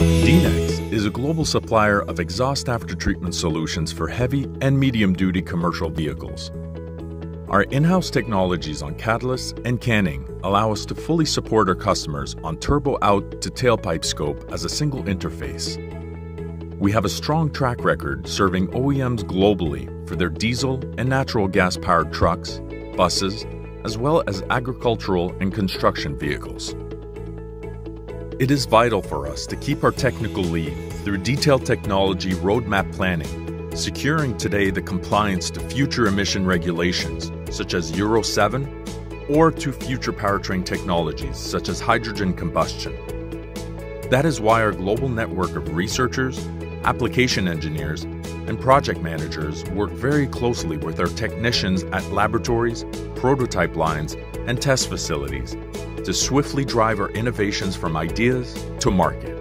Dinex is a global supplier of exhaust aftertreatment solutions for heavy and medium duty commercial vehicles. Our in house technologies on catalysts and canning allow us to fully support our customers on turbo out to tailpipe scope as a single interface. We have a strong track record serving OEMs globally for their diesel and natural gas powered trucks, buses, as well as agricultural and construction vehicles. It is vital for us to keep our technical lead through detailed technology roadmap planning, securing today the compliance to future emission regulations such as Euro 7 or to future powertrain technologies such as hydrogen combustion. That is why our global network of researchers, application engineers, and project managers work very closely with our technicians at laboratories, prototype lines, and test facilities to swiftly drive our innovations from ideas to market.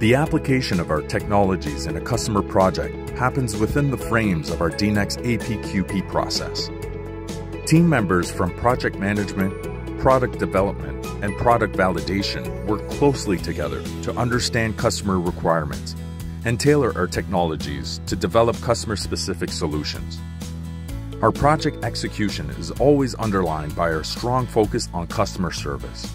The application of our technologies in a customer project happens within the frames of our Dinex APQP process. Team members from project management, product development, and product validation work closely together to understand customer requirements and tailor our technologies to develop customer specific solutions. Our project execution is always underlined by our strong focus on customer service.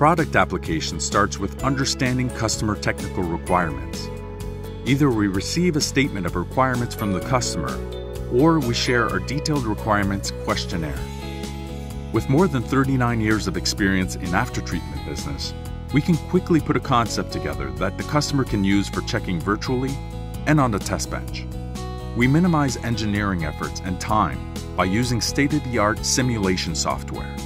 Product application starts with understanding customer technical requirements. Either we receive a statement of requirements from the customer, or we share our detailed requirements questionnaire. With more than 39 years of experience in after-treatment business, we can quickly put a concept together that the customer can use for checking virtually and on the test bench. We minimize engineering efforts and time by using state-of-the-art simulation software.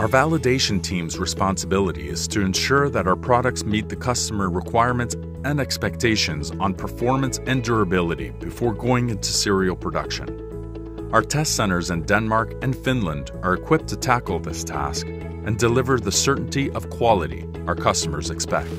Our validation team's responsibility is to ensure that our products meet the customer requirements and expectations on performance and durability before going into serial production. Our test centers in Denmark and Finland are equipped to tackle this task and deliver the certainty of quality our customers expect.